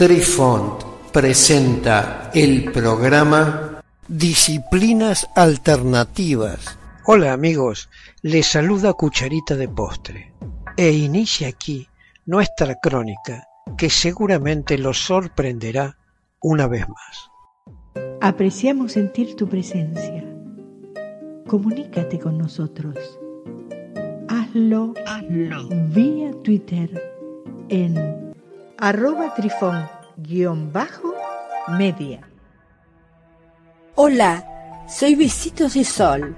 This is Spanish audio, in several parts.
Trifont presenta el programa Disciplinas Alternativas. Hola amigos, les saluda Cucharita de Postre e inicia aquí nuestra crónica que seguramente los sorprenderá una vez más. Apreciamos sentir tu presencia. Comunícate con nosotros. Hazlo, Hazlo. vía Twitter en arroba trifón guion bajo media. Hola, soy Besitos de Sol.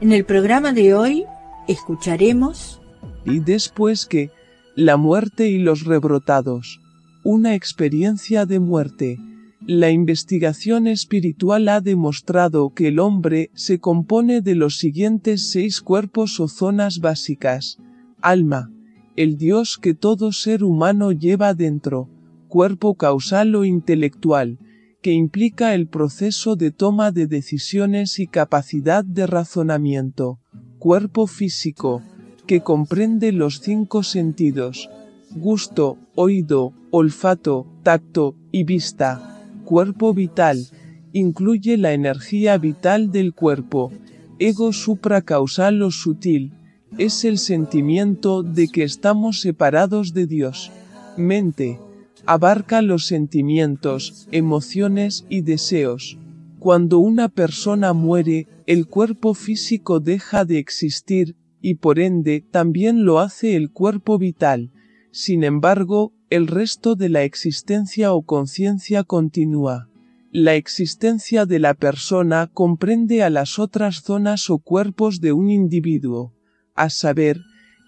En el programa de hoy escucharemos... Y después que la muerte y los rebrotados, una experiencia de muerte. La investigación espiritual ha demostrado que el hombre se compone de los siguientes seis cuerpos o zonas básicas. Alma, el Dios que todo ser humano lleva dentro, cuerpo causal o intelectual, que implica el proceso de toma de decisiones y capacidad de razonamiento, cuerpo físico, que comprende los cinco sentidos, gusto, oído, olfato, tacto y vista, cuerpo vital, incluye la energía vital del cuerpo, ego supracausal o sutil, es el sentimiento de que estamos separados de Dios. Mente, abarca los sentimientos, emociones y deseos. Cuando una persona muere, el cuerpo físico deja de existir, y por ende también lo hace el cuerpo vital. Sin embargo, el resto de la existencia o conciencia continúa. La existencia de la persona comprende a las otras zonas o cuerpos de un individuo a saber,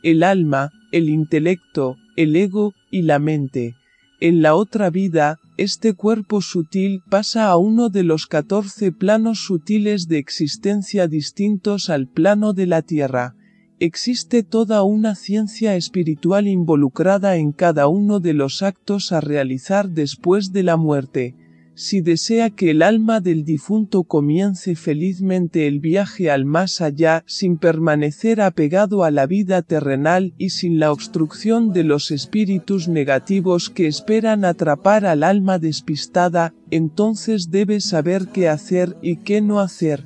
el alma, el intelecto, el ego y la mente. En la otra vida, este cuerpo sutil pasa a uno de los catorce planos sutiles de existencia distintos al plano de la Tierra. Existe toda una ciencia espiritual involucrada en cada uno de los actos a realizar después de la muerte si desea que el alma del difunto comience felizmente el viaje al más allá sin permanecer apegado a la vida terrenal y sin la obstrucción de los espíritus negativos que esperan atrapar al alma despistada, entonces debe saber qué hacer y qué no hacer.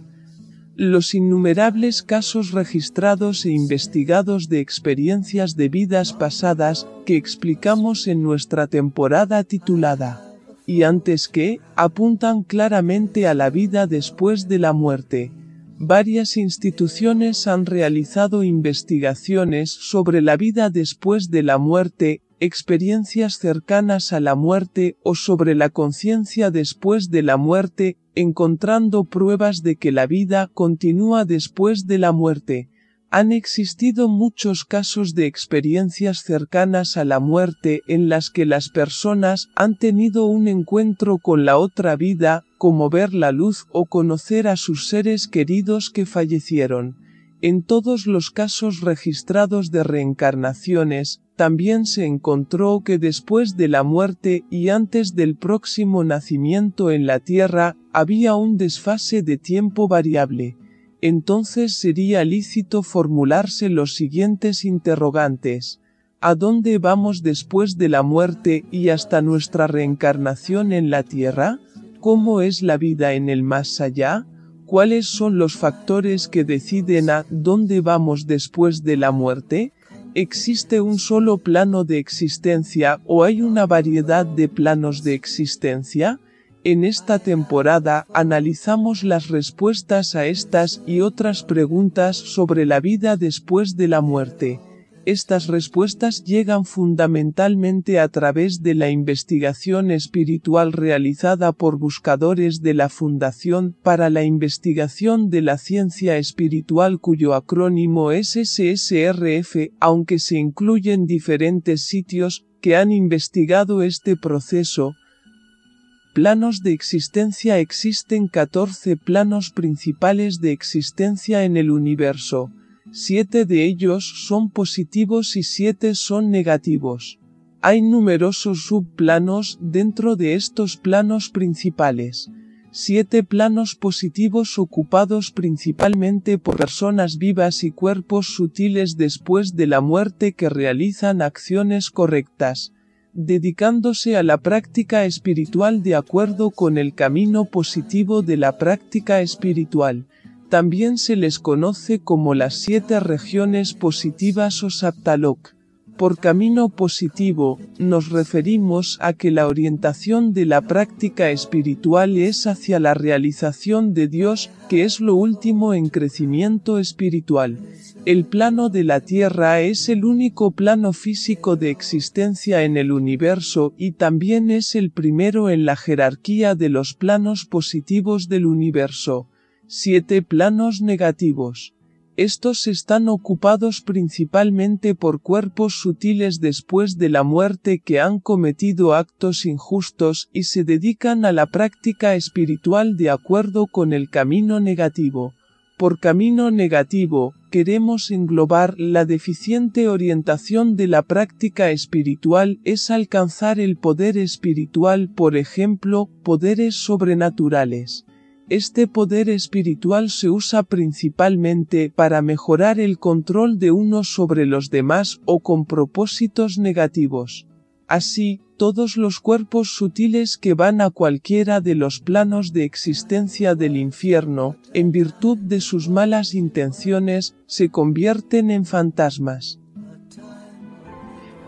Los innumerables casos registrados e investigados de experiencias de vidas pasadas que explicamos en nuestra temporada titulada y antes que, apuntan claramente a la vida después de la muerte. Varias instituciones han realizado investigaciones sobre la vida después de la muerte, experiencias cercanas a la muerte o sobre la conciencia después de la muerte, encontrando pruebas de que la vida continúa después de la muerte. Han existido muchos casos de experiencias cercanas a la muerte en las que las personas han tenido un encuentro con la otra vida, como ver la luz o conocer a sus seres queridos que fallecieron. En todos los casos registrados de reencarnaciones, también se encontró que después de la muerte y antes del próximo nacimiento en la Tierra, había un desfase de tiempo variable entonces sería lícito formularse los siguientes interrogantes. ¿A dónde vamos después de la muerte y hasta nuestra reencarnación en la Tierra? ¿Cómo es la vida en el más allá? ¿Cuáles son los factores que deciden a dónde vamos después de la muerte? ¿Existe un solo plano de existencia o hay una variedad de planos de existencia? En esta temporada analizamos las respuestas a estas y otras preguntas sobre la vida después de la muerte. Estas respuestas llegan fundamentalmente a través de la investigación espiritual realizada por buscadores de la Fundación para la Investigación de la Ciencia Espiritual cuyo acrónimo es SSRF, aunque se incluyen diferentes sitios que han investigado este proceso, Planos de existencia Existen 14 planos principales de existencia en el universo. Siete de ellos son positivos y siete son negativos. Hay numerosos subplanos dentro de estos planos principales. Siete planos positivos ocupados principalmente por personas vivas y cuerpos sutiles después de la muerte que realizan acciones correctas dedicándose a la práctica espiritual de acuerdo con el camino positivo de la práctica espiritual. También se les conoce como las siete regiones positivas o Saptalok. Por camino positivo, nos referimos a que la orientación de la práctica espiritual es hacia la realización de Dios, que es lo último en crecimiento espiritual. El plano de la Tierra es el único plano físico de existencia en el universo y también es el primero en la jerarquía de los planos positivos del universo. Siete planos negativos. Estos están ocupados principalmente por cuerpos sutiles después de la muerte que han cometido actos injustos y se dedican a la práctica espiritual de acuerdo con el camino negativo. Por camino negativo, queremos englobar la deficiente orientación de la práctica espiritual es alcanzar el poder espiritual, por ejemplo, poderes sobrenaturales. Este poder espiritual se usa principalmente para mejorar el control de unos sobre los demás o con propósitos negativos. Así, todos los cuerpos sutiles que van a cualquiera de los planos de existencia del infierno, en virtud de sus malas intenciones, se convierten en fantasmas.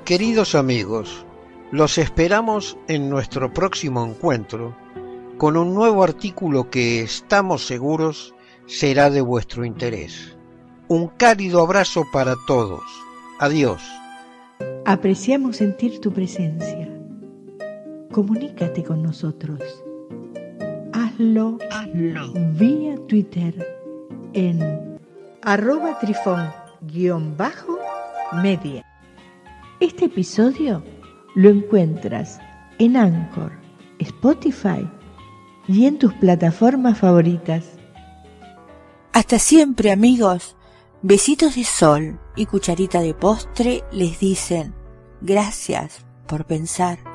Queridos amigos, los esperamos en nuestro próximo encuentro con un nuevo artículo que estamos seguros será de vuestro interés. Un cálido abrazo para todos. Adiós. Apreciamos sentir tu presencia. Comunícate con nosotros. Hazlo, Hazlo. vía Twitter en arroba trifón-media. Este episodio lo encuentras en Anchor, Spotify, y en tus plataformas favoritas. Hasta siempre amigos. Besitos de sol y cucharita de postre les dicen gracias por pensar.